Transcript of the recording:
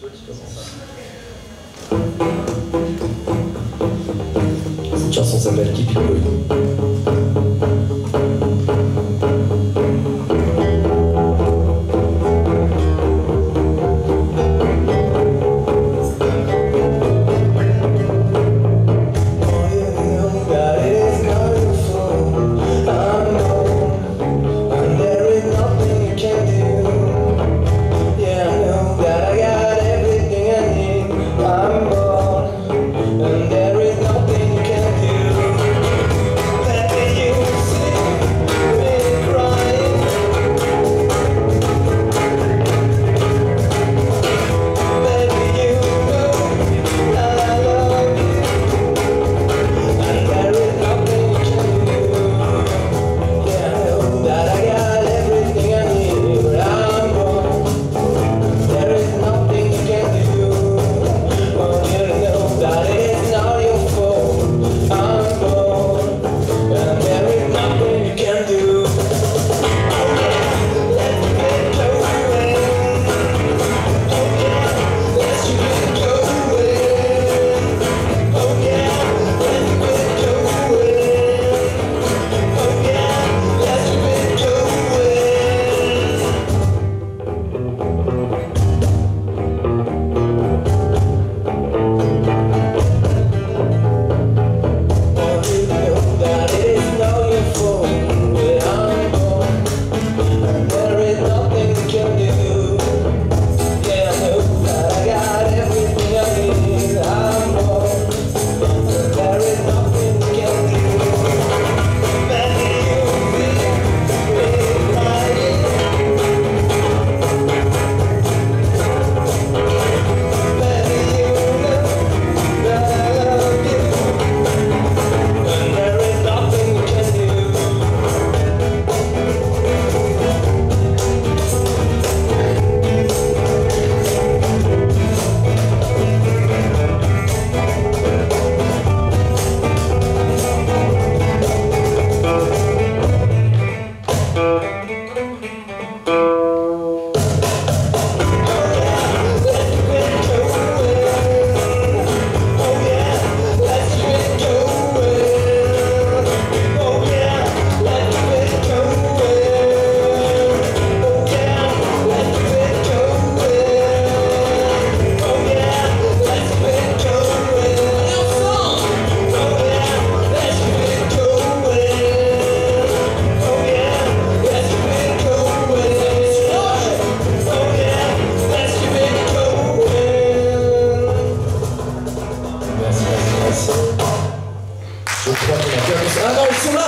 Cette chanson s'appelle Keep It 대한민국 앞에 앞에서 나아갈 수나!